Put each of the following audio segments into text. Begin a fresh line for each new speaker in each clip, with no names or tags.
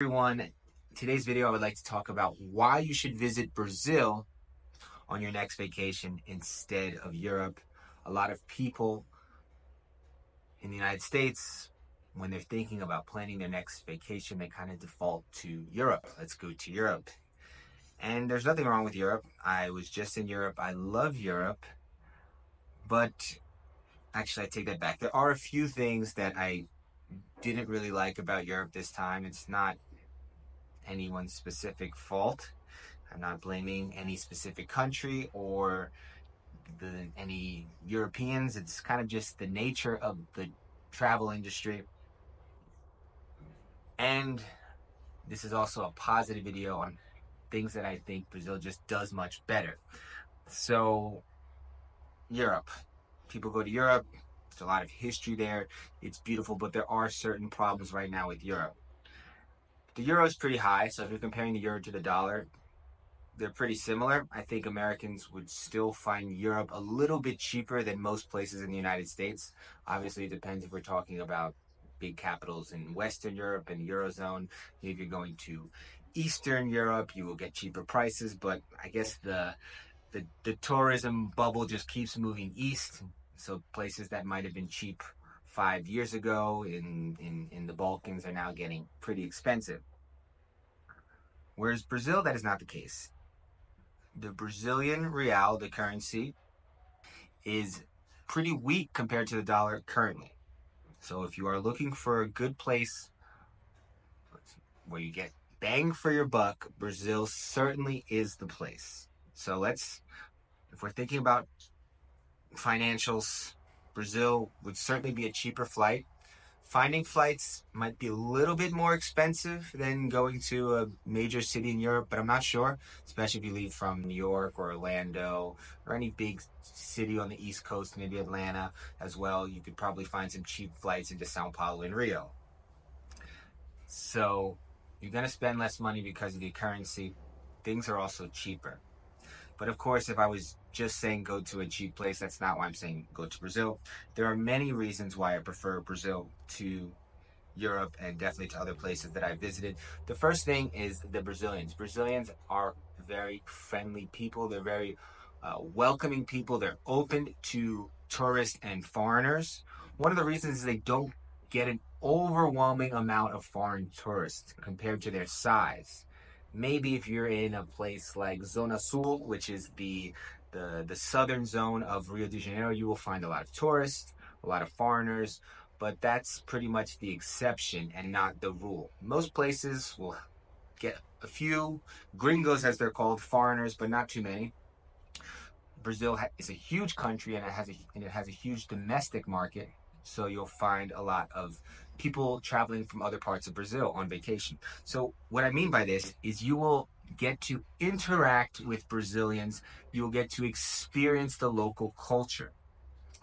everyone. Today's video, I would like to talk about why you should visit Brazil on your next vacation instead of Europe. A lot of people in the United States, when they're thinking about planning their next vacation, they kind of default to Europe. Let's go to Europe. And there's nothing wrong with Europe. I was just in Europe. I love Europe. But actually, I take that back. There are a few things that I didn't really like about Europe this time. It's not anyone's specific fault. I'm not blaming any specific country or the, any Europeans. It's kind of just the nature of the travel industry. And this is also a positive video on things that I think Brazil just does much better. So, Europe. People go to Europe. There's a lot of history there. It's beautiful, but there are certain problems right now with Europe. The euro is pretty high, so if you're comparing the euro to the dollar, they're pretty similar. I think Americans would still find Europe a little bit cheaper than most places in the United States. Obviously, it depends if we're talking about big capitals in Western Europe and Eurozone. If you're going to Eastern Europe, you will get cheaper prices, but I guess the the, the tourism bubble just keeps moving east. So places that might have been cheap five years ago in, in, in the Balkans are now getting pretty expensive. Whereas Brazil, that is not the case the Brazilian real, the currency, is pretty weak compared to the dollar currently. So if you are looking for a good place where you get bang for your buck, Brazil certainly is the place. So let's, if we're thinking about financials, Brazil would certainly be a cheaper flight finding flights might be a little bit more expensive than going to a major city in Europe, but I'm not sure, especially if you leave from New York or Orlando or any big city on the East Coast, maybe Atlanta as well. You could probably find some cheap flights into Sao Paulo and Rio. So you're going to spend less money because of the currency. Things are also cheaper. But of course, if I was just saying go to a cheap place, that's not why I'm saying go to Brazil. There are many reasons why I prefer Brazil to Europe and definitely to other places that I visited. The first thing is the Brazilians. Brazilians are very friendly people. They're very uh, welcoming people. They're open to tourists and foreigners. One of the reasons is they don't get an overwhelming amount of foreign tourists compared to their size maybe if you're in a place like Zona Sul, which is the the the southern zone of Rio de Janeiro, you will find a lot of tourists, a lot of foreigners, but that's pretty much the exception and not the rule. Most places will get a few gringos, as they're called, foreigners, but not too many. Brazil is a huge country and it has a and it has a huge domestic market, so you'll find a lot of people traveling from other parts of Brazil on vacation. So, what I mean by this is you will get to interact with Brazilians, you will get to experience the local culture.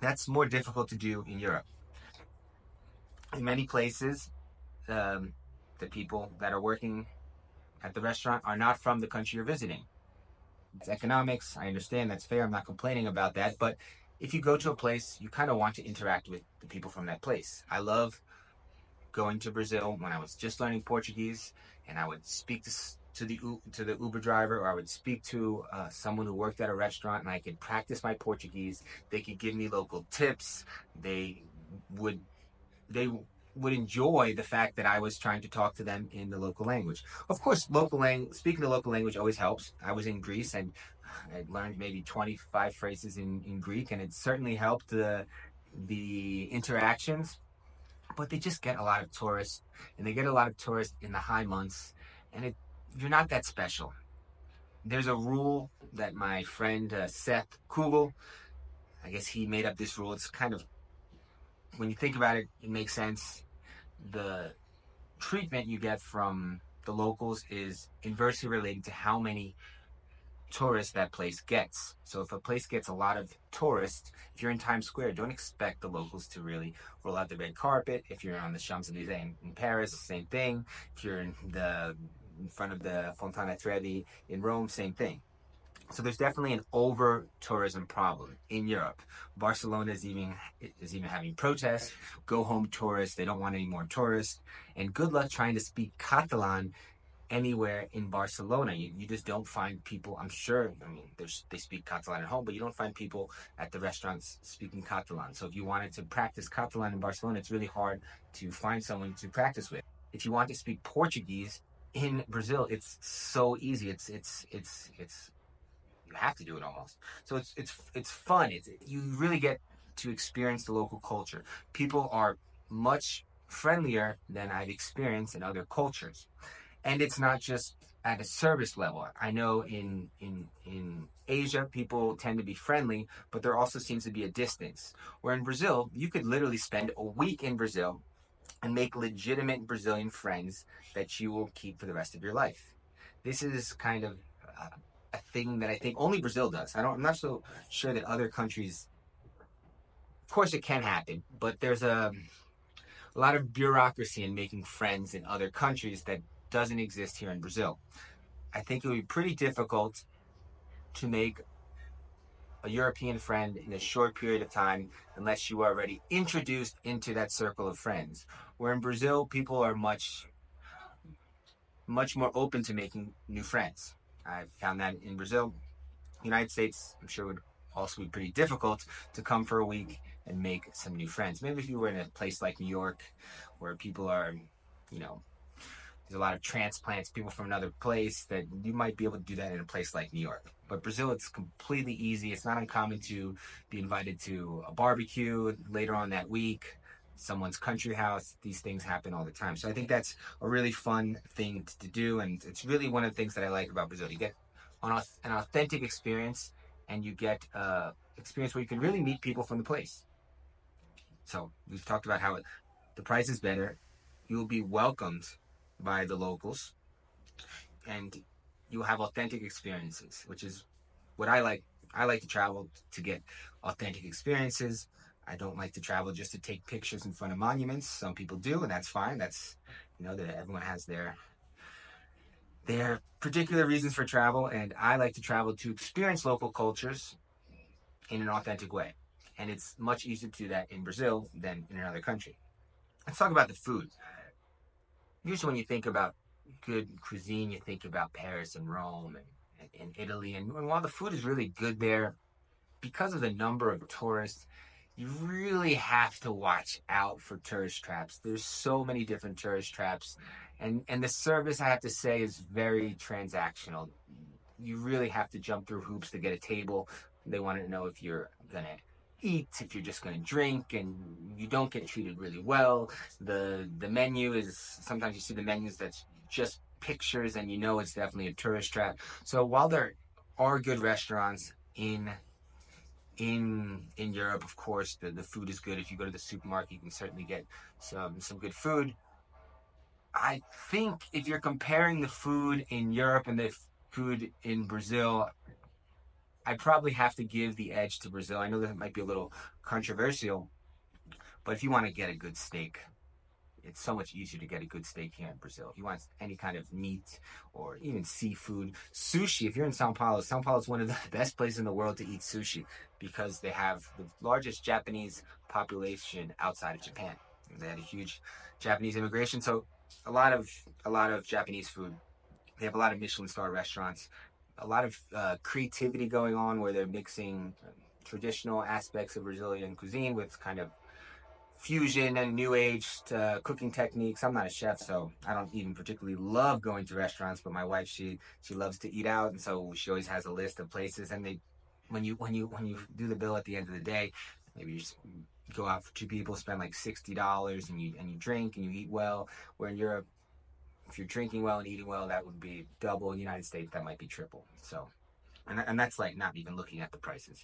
That's more difficult to do in Europe. In many places, um, the people that are working at the restaurant are not from the country you're visiting. It's economics. I understand that's fair. I'm not complaining about that. But if you go to a place, you kind of want to interact with the people from that place. I love going to Brazil when I was just learning Portuguese, and I would speak to to the to the Uber driver, or I would speak to uh, someone who worked at a restaurant, and I could practice my Portuguese. They could give me local tips. They would they would enjoy the fact that I was trying to talk to them in the local language. Of course, local lang- speaking the local language always helps. I was in Greece and I learned maybe 25 phrases in, in Greek, and it certainly helped the the interactions but they just get a lot of tourists, and they get a lot of tourists in the high months, and it, you're not that special. There's a rule that my friend uh, Seth Kugel, I guess he made up this rule. It's kind of, when you think about it, it makes sense. The treatment you get from the locals is inversely related to how many tourists that place gets. So if a place gets a lot of tourists, if you're in Times Square, don't expect the locals to really roll out the red carpet. If you're on the Champs Elysees in, in Paris, same thing. If you're in the in front of the Fontana Trevi in Rome, same thing. So there's definitely an over tourism problem in Europe. Barcelona is even is even having protests. Go home tourists. They don't want any more tourists. And good luck trying to speak Catalan anywhere in Barcelona. You, you just don't find people. I'm sure. I mean, there's they speak Catalan at home, but you don't find people at the restaurants speaking Catalan. So if you wanted to practice Catalan in Barcelona, it's really hard to find someone to practice with. If you want to speak Portuguese in Brazil, it's so easy. It's it's it's it's you have to do it almost. So it's it's it's fun. It's you really get to experience the local culture. People are much friendlier than I've experienced in other cultures and it's not just at a service level. I know in in in Asia people tend to be friendly, but there also seems to be a distance. Where in Brazil, you could literally spend a week in Brazil and make legitimate Brazilian friends that you will keep for the rest of your life. This is kind of uh, a thing that I think only Brazil does. I don't. I'm not so sure that other countries. Of course, it can happen, but there's a a lot of bureaucracy in making friends in other countries that doesn't exist here in Brazil. I think it would be pretty difficult to make a European friend in a short period of time unless you are already introduced into that circle of friends. Where in Brazil, people are much, much more open to making new friends. I found that in Brazil. United States, I'm sure would also be pretty difficult to come for a week and make some new friends. Maybe if you were in a place like New York where people are, you know, there's a lot of transplants, people from another place that you might be able to do that in a place like New York. But Brazil, it's completely easy. It's not uncommon to be invited to a barbecue later on that week, someone's country house. These things happen all the time. So I think that's a really fun thing to do. And it's really one of the things that I like about Brazil. You get an authentic experience and you get uh, experience where you can really meet people from the place. So we've talked about how the price is better. You will be welcomed by the locals and you have authentic experiences which is what i like i like to travel to get authentic experiences i don't like to travel just to take pictures in front of monuments. Some people do and that's fine. That's you know that everyone has their their particular reasons for travel and i like to travel to experience local cultures in an authentic way. And it's much easier to do that in brazil than in another country. Let's talk about the food. Usually when you think about good cuisine, you think about Paris and Rome and, and, and Italy. And, and while the food is really good there, because of the number of tourists, you really have to watch out for tourist traps. There's so many different tourist traps. And, and the service, I have to say, is very transactional. You really have to jump through hoops to get a table. They want to know if you're going to eat, if you're just going to drink and you don't get treated really well. The the menu is sometimes you see the menus that's just pictures and you know it's definitely a tourist trap. So while there are good restaurants in in in Europe, of course, the, the food is good. If you go to the supermarket, you can certainly get some some good food. I think if you're comparing the food in Europe and the food in Brazil, I probably have to give the edge to Brazil. I know that might be a little controversial, but if you want to get a good steak, it's so much easier to get a good steak here in Brazil. If you want any kind of meat or even seafood, sushi, if you're in Sao Paulo, Sao Paulo is one of the best places in the world to eat sushi because they have the largest Japanese population outside of Japan. They had a huge Japanese immigration, so a lot of a lot of Japanese food. They have a lot of Michelin star restaurants a lot of uh, creativity going on where they're mixing traditional aspects of Brazilian cuisine with kind of fusion and new age uh, cooking techniques. I'm not a chef, so I don't even particularly love going to restaurants. But my wife, she she loves to eat out, and so she always has a list of places. And they, when you when you when you do the bill at the end of the day, maybe you just go out for two people, spend like sixty dollars, and you and you drink and you eat well. Where in Europe, if you're drinking well and eating well, that would be double. In the United States, that might be triple. So, and, and that's like not even looking at the prices.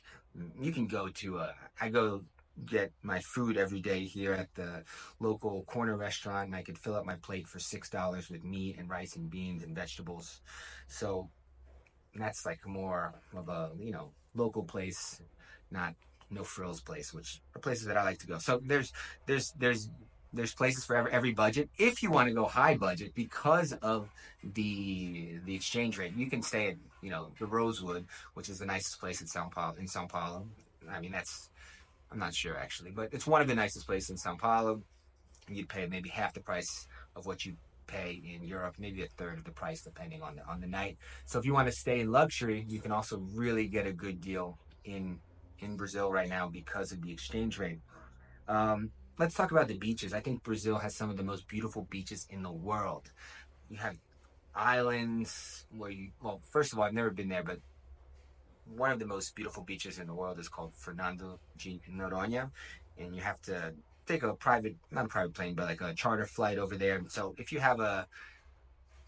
You can go to a, I go get my food every day here at the local corner restaurant and I could fill up my plate for $6 with meat and rice and beans and vegetables. So that's like more of a, you know, local place, not no frills place, which are places that I like to go. So there's, there's, there's there's places for every, budget. If you want to go high budget because of the the exchange rate, you can stay at you know the Rosewood, which is the nicest place in Sao Paulo. In Sao Paulo, I mean that's I'm not sure actually, but it's one of the nicest places in Sao Paulo. You'd pay maybe half the price of what you pay in Europe, maybe a third of the price depending on the on the night. So if you want to stay in luxury, you can also really get a good deal in in Brazil right now because of the exchange rate. Um, let's talk about the beaches. I think Brazil has some of the most beautiful beaches in the world. You have islands where you, well, first of all, I've never been there, but one of the most beautiful beaches in the world is called Fernando de Noronha. And you have to take a private, not a private plane, but like a charter flight over there. So if you have a,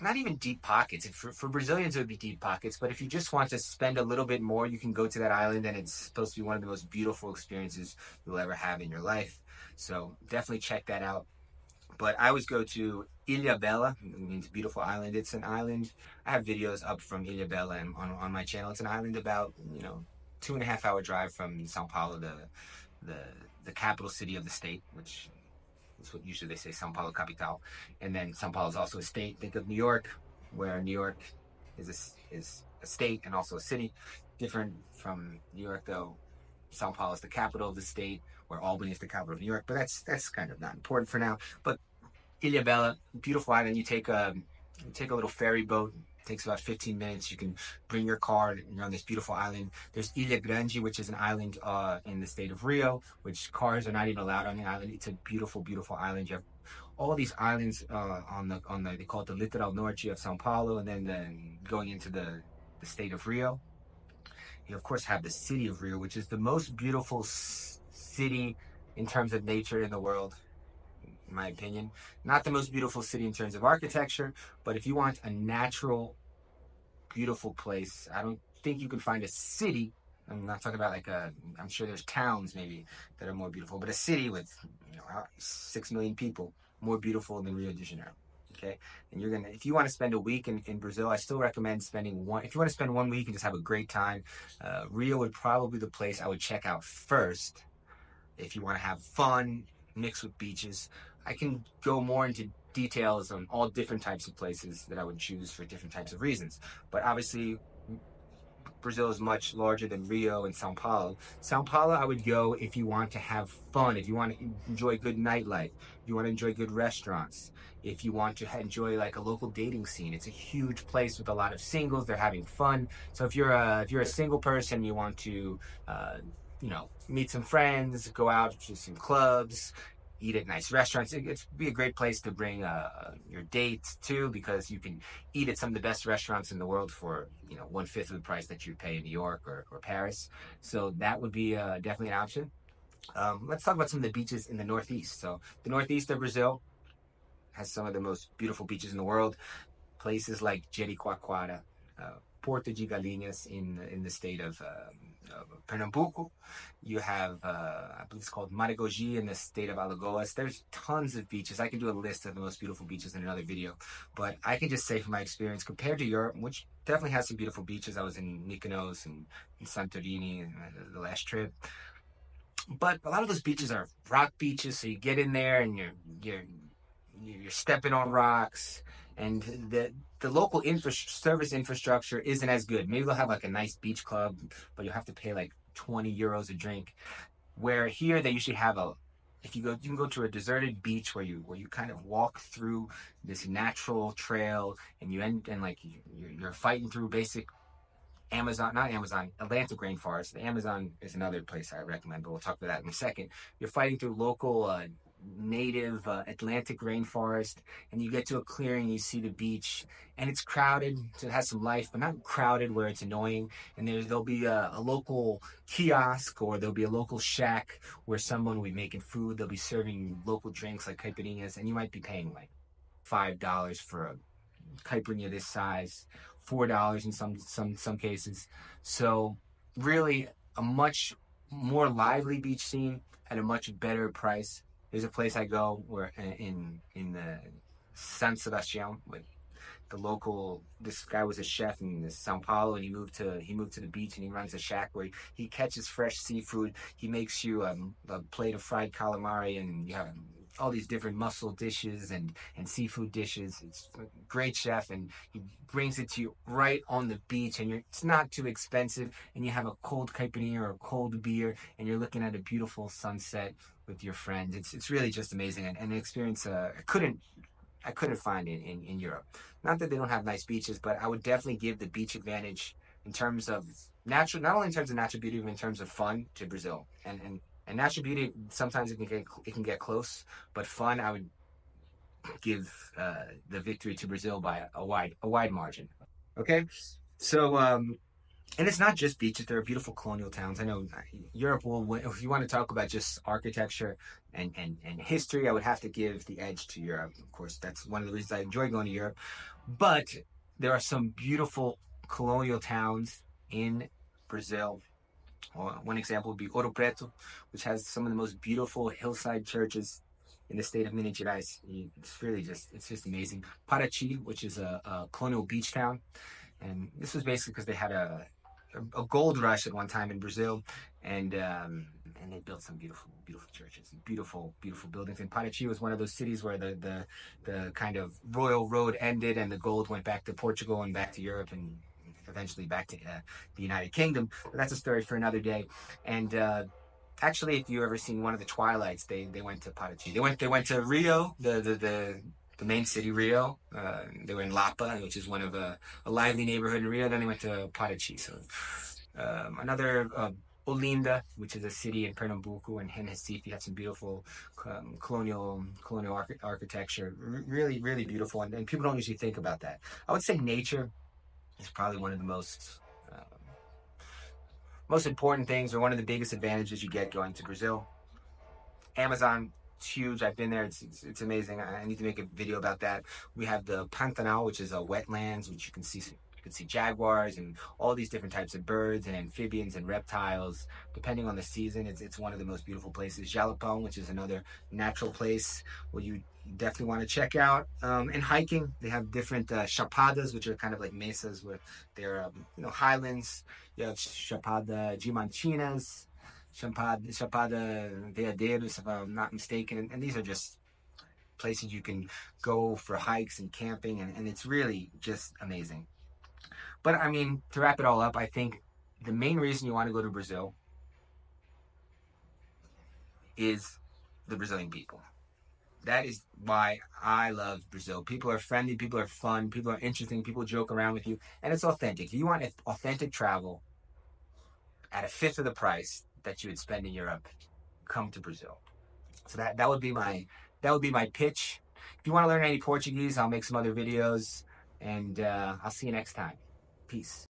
not even deep pockets. For, for Brazilians, it would be deep pockets. But if you just want to spend a little bit more, you can go to that island, and it's supposed to be one of the most beautiful experiences you'll ever have in your life. So definitely check that out. But I always go to Ilha Bela, it means beautiful island. It's an island. I have videos up from Ilha Bela on, on my channel. It's an island about, you know, two and a half hour drive from Sao Paulo, the, the, the capital city of the state, which is what usually they say Sao Paulo capital. And then Sao Paulo is also a state. Think of New York, where New York is a, is a state and also a city. Different from New York, though. Sao Paulo is the capital of the state where Albany is the capital of New York, but that's that's kind of not important for now. But Ilha Bela, beautiful island. You take a you take a little ferry boat. It takes about 15 minutes. You can bring your car and you're on this beautiful island. There's Ilha Grande, which is an island uh, in the state of Rio, which cars are not even allowed on the island. It's a beautiful, beautiful island. You have all these islands uh, on the on the they call it the Litoral Norte of Sao Paulo, and then, then going into the the state of Rio. You of course have the city of Rio, which is the most beautiful city in terms of nature in the world, in my opinion. Not the most beautiful city in terms of architecture, but if you want a natural, beautiful place, I don't think you can find a city. I'm not talking about like a, I'm sure there's towns maybe that are more beautiful, but a city with, you know, uh, six million people more beautiful than Rio de Janeiro okay? And you're gonna if you want to spend a week in, in brazil i still recommend spending one if you want to spend one week and just have a great time uh, rio would probably be the place i would check out first if you want to have fun mixed with beaches. I can go more into details on all different types of places that i would choose for different types of reasons. But obviously Brazil is much larger than Rio and Sao Paulo. Sao Paulo, I would go if you want to have fun, if you want to enjoy good nightlife, if you want to enjoy good restaurants, if you want to enjoy like a local dating scene. It's a huge place with a lot of singles. They're having fun. So if you're a if you're a single person, you want to, uh, you know, meet some friends, go out to some clubs, eat at nice restaurants. It, would be a great place to bring uh, your dates to because you can eat at some of the best restaurants in the world for you know one fifth of the price that you pay in New York or, or Paris. So that would be uh, definitely an option. Um, let's talk about some of the beaches in the Northeast. So the Northeast of Brazil has some of the most beautiful beaches in the world. Places like Jericoacoara, uh, Porto de Galinhas in in the state of, uh, of Pernambuco. You have, uh, I believe it's called Maragogi in the state of Alagoas. There's tons of beaches. I can do a list of the most beautiful beaches in another video, but I can just say from my experience, compared to Europe, which definitely has some beautiful beaches. I was in Mykonos and in Santorini the last trip. But a lot of those beaches are rock beaches, so you get in there and you're you're you're stepping on rocks and the the local infra- service infrastructure isn't as good. Maybe they'll have like a nice beach club, but you'll have to pay like 20 euros a drink. Where here they usually have a if you go you can go to a deserted beach where you where you kind of walk through this natural trail and you end and like you're, you're fighting through basic Amazon, not Amazon, Atlantic rainforest. The Amazon is another place I recommend, but we'll talk about that in a second. You're fighting through local uh, native uh, Atlantic rainforest, and you get to a clearing, you see the beach, and it's crowded, so it has some life, but not crowded where it's annoying. And there's there'll be a, a local kiosk or there'll be a local shack where someone will be making food. They'll be serving local drinks like caipirinhas, and you might be paying like five dollars for a caipirinha this size, four dollars in some some some cases. So really, a much more lively beach scene at a much better price there's a place I go where in in the San Sebastian with the local this guy was a chef in Sao Paulo and he moved to he moved to the beach and he runs a shack where he, he catches fresh seafood. He makes you um, a plate of fried calamari and you have all these different mussel dishes and, and seafood dishes. It's a great chef and he brings it to you right on the beach and it's not too expensive and you have a cold caipirinha or a cold beer and you're looking at a beautiful sunset with your friends. It's, it's really just amazing and, and an experience uh, I couldn't I couldn't find in, in, in Europe. Not that they don't have nice beaches, but I would definitely give the beach advantage in terms of natural, not only in terms of natural beauty, but in terms of fun to Brazil. And, and and natural beauty, sometimes it can get it can get close, but fun, I would give uh, the victory to Brazil by a wide a wide margin. Okay, so um, and it's not just beaches. There are beautiful colonial towns. I know uh, Europe will. If you want to talk about just architecture and, and, and history, I would have to give the edge to Europe. Of course, that's one of the reasons I enjoy going to Europe. But there are some beautiful colonial towns in Brazil one example would be Ouro Preto, which has some of the most beautiful hillside churches in the state of Minas Gerais. It's really just, it's just amazing. Paraty, which is a, a colonial beach town. And this was basically because they had a, a gold rush at one time in Brazil, and um, and they built some beautiful, beautiful churches, beautiful, beautiful buildings. And Paraty was one of those cities where the the the kind of royal road ended, and the gold went back to Portugal and back to Europe, and eventually back to uh, the United Kingdom. But that's a story for another day. And uh, actually, if you ever seen one of the Twilights, they they went to Paraty. They went they went to Rio, the the the, the main city Rio. Uh, they were in Lapa, which is one of a, a lively neighborhood in Rio. Then they went to Paraty. So um, another. Uh, Olinda, which is a city in Pernambuco, and Recife had some beautiful um, colonial colonial arch- architecture. R- really, really beautiful, and, and people don't usually think about that. I would say nature is probably one of the most um, most important things or one of the biggest advantages you get going to Brazil. Amazon, it's huge. I've been there. It's, it's, it's amazing. I, need to make a video about that. We have the Pantanal, which is a wetlands, which you can see you can see jaguars and all these different types of birds and amphibians and reptiles. Depending on the season, it's, it's one of the most beautiful places. Jalapão, which is another natural place where you definitely want to check out. Um, and hiking, they have different uh, chapadas, which are kind of like mesas where they're, um, you know, highlands. You have Chapada Diamantinas, Chapada, Chapada Veadeiros, if I'm not mistaken. And, and these are just places you can go for hikes and camping, and, and it's really just amazing. But I mean, to wrap it all up, I think the main reason you want to go to Brazil is the Brazilian people. That is why I love Brazil. People are friendly, people are fun, people are interesting, people joke around with you, and it's authentic. If you want authentic travel at a fifth of the price that you would spend in Europe, come to Brazil. So that that would be my that would be my pitch. If you want to learn any Portuguese, I'll make some other videos, and uh, I'll see you next time. Peace.